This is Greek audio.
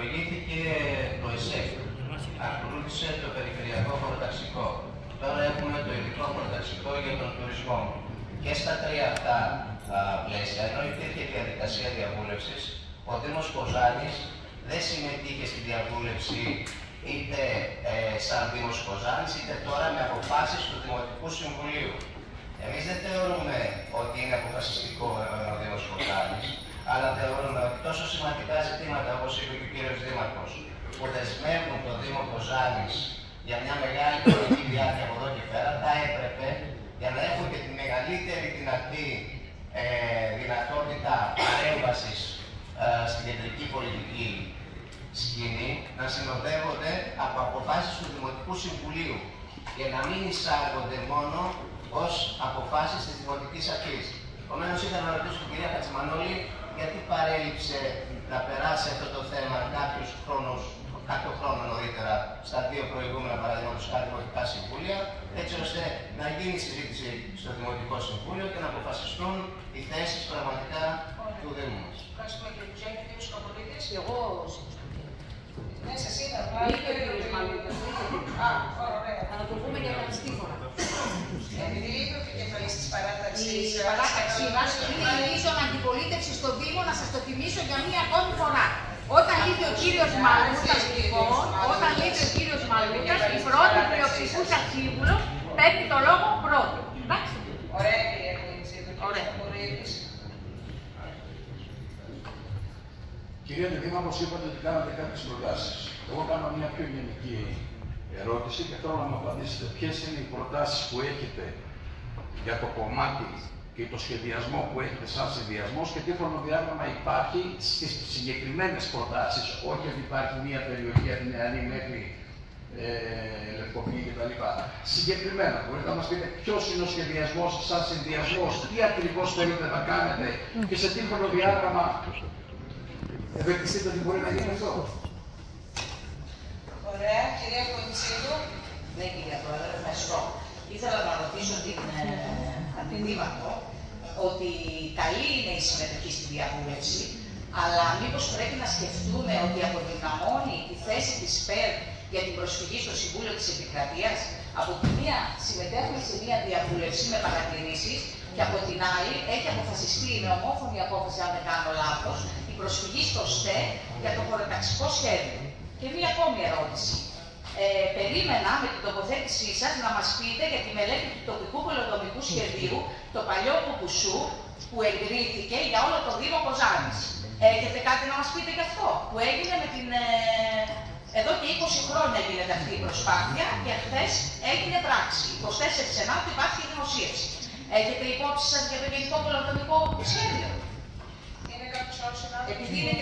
Προηγήθηκε το ΕΣΕΚ, ακολούθησε το περιφερειακό χωροταξικό. Τώρα έχουμε το ειδικό χωροταξικό για τον τουρισμό. Και στα τρία αυτά πλαίσια, ενώ υπήρχε διαδικασία διαβούλευσης, ο Δήμος Κοζάνης δεν συμμετείχε στη διαβούλευση είτε ε, σαν Δήμος Κοζάνης, είτε τώρα με αποφάσεις του Δημοτικού Συμβουλίου. Εμείς δεν θεωρούμε ότι είναι αποφασιστικό ο Δήμος Κοζάνης, αλλά θεωρούμε ότι τόσο σημαντικά ζητήματα όπως είπε και ο κύριος Δήμαρχος, που δεσμεύουν το Δήμο Κοζάνης για μια μεγάλη χρονική διάρκεια από εδώ και πέρα, θα έπρεπε για να έχουν και τη μεγαλύτερη δυνατή ε, δυνατότητα παρέμβασης ε, στην κεντρική πολιτική σκηνή να συνοδεύονται από αποφάσεις του Δημοτικού Συμβουλίου και να μην εισάγονται μόνο ως αποφάσεις της Δημοτικής Αρχής. Επομένως, ήθελα να ρωτήσω την κυρία Κατσιμανόλη γιατί παρέλειψε να περάσει αυτό το θέμα κάποιους χρόνους κάποιο χρόνο νωρίτερα στα δύο προηγούμενα παραδείγματος χάρη δημοτικά συμβούλια, έτσι ώστε να γίνει συζήτηση στο Δημοτικό Συμβούλιο και να αποφασιστούν οι θέσεις πραγματικά του Δήμου μας. Ευχαριστούμε κύριε Κουζάκη. Κύριο Σκοπολίτης. Εγώ Ναι, σα είδα. Είπε ο κύριος Μαλούκας. Α, ωραία. να το πούμε για τα αντιστοίχωνα. Επειδή είπε ο επικεφαλή της παράταξη. Η παράταξή μα είναι η μείζων αντιπολίτευση στον Δήμο, να σας το θυμίσω για μία ακόμη φορά. Όταν είπε ο κύριος Μαλούκας, λοιπόν, όταν είπε ο κύριος Μαλούκας, η πρώτη πλειοψηφούσα σύμβουλο παίρνει το λόγο πρώτο. Εντάξει. Ωραία, κυρία Κουίτση. Ωραία. Κυρία Δήμαρχος, είπατε ότι κάνατε κάποιες προτάσεις. Εγώ κάνω μια πιο γενική ερώτηση και θέλω να μου απαντήσετε ποιες είναι οι προτάσεις που έχετε για το κομμάτι και το σχεδιασμό που έχετε σαν συνδυασμό και τι χρονοδιάγραμμα υπάρχει στις συγκεκριμένες προτάσεις, όχι ότι υπάρχει μια περιοχή Αθηναιανή μέχρι ε, Λευκοπή κτλ. Συγκεκριμένα, μπορείτε να μας πείτε ποιος είναι ο σχεδιασμός σαν συνδυασμός, τι ακριβώς θέλετε να κάνετε και σε τι χρονοδιάγραμμα ευελπιστείτε ότι μπορεί να γίνει αυτό. Ωραία, κυρία Κουίτσιδου. Ναι, κυρία Πρόεδρε, ευχαριστώ. Ήθελα να ρωτήσω την ε, αντιδήμαρχο ότι καλή είναι η συμμετοχή στη διαβούλευση, αλλά μήπως πρέπει να σκεφτούμε ότι αποδυναμώνει τη θέση της ΠΕΡ για την προσφυγή στο Συμβούλιο της Επικρατείας. Από τη μία συμμετέχουμε σε μία διαβούλευση με παρατηρήσεις και από την άλλη έχει αποφασιστεί με ομόφωνη απόφαση, αν δεν κάνω λάθος, η προσφυγή στο ΣΤΕ για το χωροταξικό σχέδιο. Και μία ακόμη ερώτηση. Ε, περίμενα με την τοποθέτησή σας να μας πείτε για τη μελέτη του τοπικού πολεοδομικού σχεδίου, το παλιό Κουκουσού, που εγκρίθηκε για όλο το Δήμο Κοζάνης. Έχετε κάτι να μας πείτε γι' αυτό, που έγινε με την... Ε, εδώ και 20 χρόνια έγινε αυτή η προσπάθεια και χθες έγινε πράξη. 24 Σενάτου υπάρχει δημοσίευση. Έχετε υπόψη σας για το γενικό πολεοδομικό σχέδιο; Είναι κάποιος άλλος Επειδή είναι